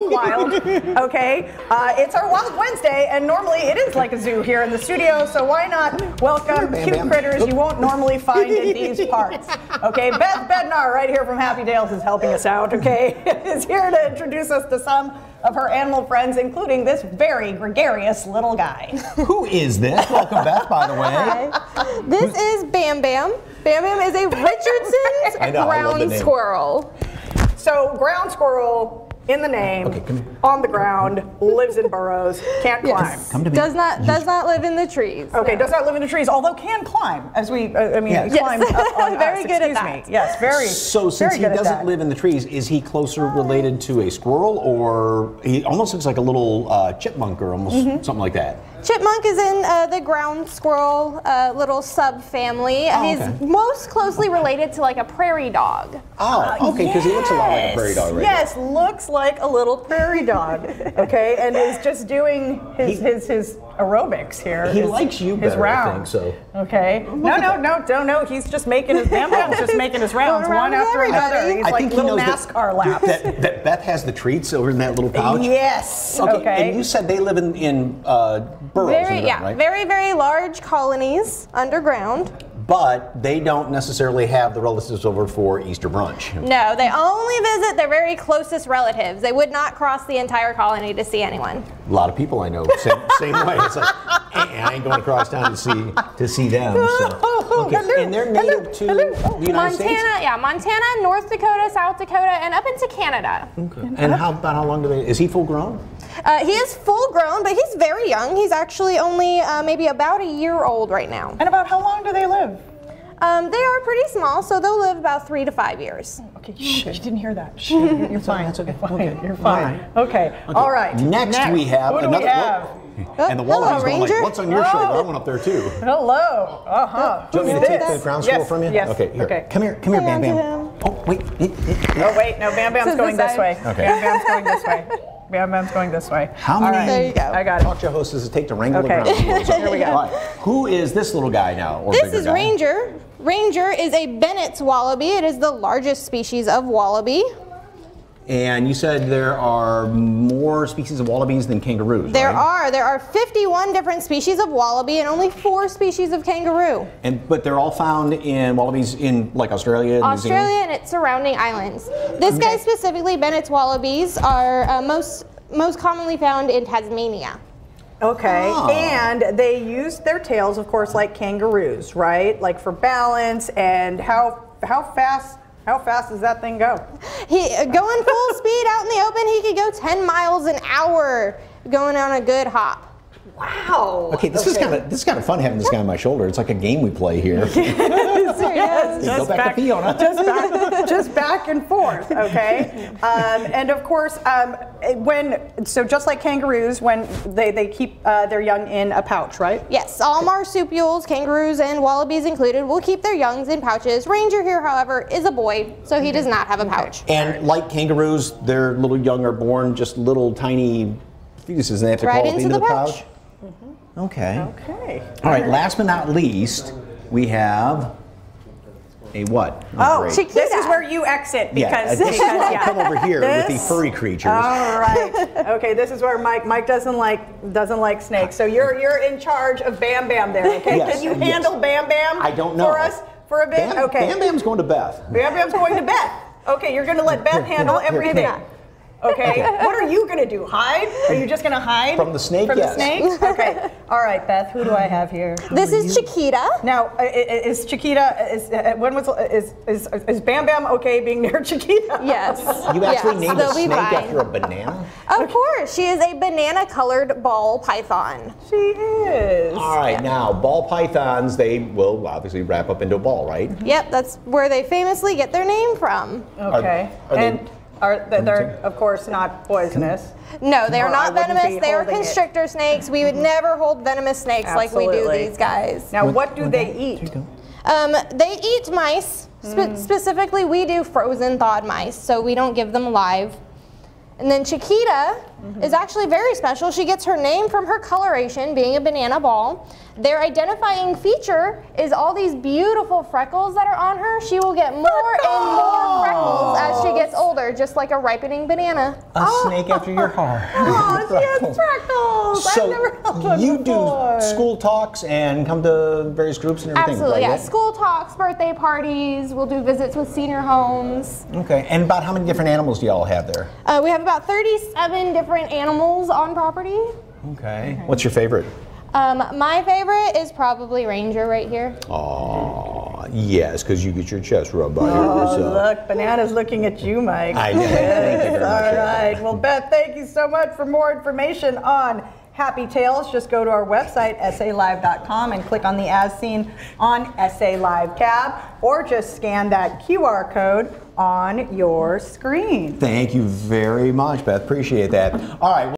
wild. Okay, uh, it's our Wild Wednesday, and normally it is like a zoo here in the studio. So why not welcome Bam, cute bam. critters you won't normally find in these parts? Okay, Beth Bednar, right here from Happy Tails, is helping us out. Okay, is here to introduce us to some of her animal friends, including this very gregarious little guy. Who is this? Welcome, Beth, by the way. Hi. This is Bam Bam. Bam Bam is a Richardson's know, I love the ground squirrel. So ground squirrel in the name, Okay, on the ground, lives in burrows, can't climb. Come to me. Does not does not live in the trees. Okay, no. does not live in the trees, although can climb, as we, uh, I mean, Yes. climb up on Very us, good at that. me. Yes, very, So since very he good doesn't that. live in the trees, is he closer related to a squirrel, or he almost looks like a little uh, chipmunk, or almost Mm-hmm. something like that? Chipmunk is in uh, the ground squirrel uh, little subfamily. Oh, He's okay. most closely related to like a prairie dog. Oh, okay, because he looks a lot like a prairie dog, right? Yes, looks like a little prairie dog. Okay, and is just doing his He- his, his aerobics here. He his- likes you his better, I think, so. Okay. No, no, no, don't know. He's just making his Bam Bam's just making his rounds one with after another. He's I like think he little knows NASCAR that, laps. that, that Beth has the treats over in that little pouch. Yes. Okay, Okay. and you said they live in, in uh, burrows, Very in ground, yeah, right? very very large colonies underground. But they don't necessarily have the relatives over for Easter brunch. No, they only visit their very closest relatives. They would not cross the entire colony to see anyone. A lot of people I know same, same way. It's like eh, I ain't going across town to see to see them. So. Okay. Hello, And they're native to hello. the United States. Montana, yeah, Montana, North Dakota, South Dakota, and up into Canada. Okay. And how about how long do they? Is he full grown? Uh, he is full grown, but he's very young. He's actually only uh, maybe about a year old right now. And about how long do they live? Um, they are pretty small, so they'll live about three to five years. Okay, shh, you didn't hear that. Shh, you're fine. that's okay. You're fine. Okay. You're fine. Okay. All right. Next, we have Who do another. we have? Whoa. and the hello, wallaby's going like, "What's on your Oh. shoulder?" I went up there too. Hello. Uh huh. Do you want me to take the ground squirrel Yes, from you? yes, Okay. Here. okay. Come here. Come here, Bam Bam. Oh wait. Oh wait, no. Bam Bam's going this way. Okay. Bam Bam's going this way. Bam Bam's going this way. How many right. There you go. I got it. talk show hosts does it take to wrangle Okay. the ground squirrels? Here we go. All right. Who is this little guy now? Or This is guy? Ranger. Ranger is a Bennett's wallaby. It is the largest species of wallaby. And you said there are more species of wallabies than kangaroos. There right? are there are 51 different species of wallaby and only four species of kangaroo. And but they're all found in wallabies in like Australia, New Zealand. Australia and its surrounding islands. This guy specifically, Bennett's wallabies, are uh, most most commonly found in Tasmania. Okay, Oh. and they use their tails, of course, like kangaroos, right? Like for balance. And how how fast how fast does that thing go? He uh, going full speed out in the open. He could go 10 miles an hour going on a good hop. Wow. Okay, this is kind of this is kind of fun having this guy on my shoulder. It's like a game we play here. Yes. Go back, to Fiona. just back, just back and forth, okay? Um, and of course, um, when so just like kangaroos, when they they keep uh, their young in a pouch, right? Yes, all marsupials, kangaroos, and wallabies included will keep their youngs in pouches. Ranger here, however, is a boy, so he does not have a pouch. and like kangaroos, their little young are born just little tiny fetuses, and they have to Right crawl up into the pouch. pouch. Okay. Okay. All right. Last but not least, we have a what? Oh, great. Chiquita. this is where you exit yeah. because, uh, this is where because I yeah. come over here with the furry creatures. All right. Okay, this is where Mike Mike doesn't like doesn't like snakes. So you're you're in charge of Bam Bam there. Okay, Yes, can you yes. handle Bam Bam? I don't know. for us for a bit. Bam, okay. Bam Bam's going to Beth. Bam Bam's going to Beth. Okay, you're going to let Beth handle here, here, everything. Here. Okay. What are you going to do? Hide? Are you just going to hide From the snake, From yes. the snake? Okay. All right, Beth. Who do I have here? This is Chiquita. Now, uh, i- i- is Chiquita is uh, when was is is is Bam Bam okay being near Chiquita? Yes. You actually yes, named a they'll be snake fine. after a banana? Of course, she is a banana-colored ball python. She is. All right, now ball pythons, they will obviously wrap up into a ball, right? Yep, that's where they famously get their name from. Okay. are they- and are they, they're of course not poisonous. No, they are not venomous. They are holding it. constrictor snakes. We would never hold venomous snakes like we do these guys. Now, what do they eat? Um, they eat mice. Spe- Hmm. Specifically, we do frozen thawed mice, so we don't give them live. And then Chiquita is actually very special. She gets her name from her coloration, being a banana ball. Their identifying feature is all these beautiful freckles that are on her. She will get more and more freckles as she gets older, just like a ripening banana. A snake after your heart. Oh, she has freckles. So I've never held one you before. do school talks and come to various groups and everything. Absolutely, right? yeah. School talks, birthday parties. We'll do visits with senior homes. Okay. And about how many different animals do y'all have there? Uh, we have about 37 different animals on property. Okay. What's your favorite? Um, my favorite is probably Ranger right here. Oh, yes, because you get your chest rubbed by Oh, yours. look, Banana's looking at you, Mike. I know. Thank you very All much. right. Well, Beth, thank you so much. For more information on Happy Tails, just go to our website, salive.com, and click on the As Seen on SA Live tab, or just scan that QR code on your screen. Thank you very much, Beth. Appreciate that. All right.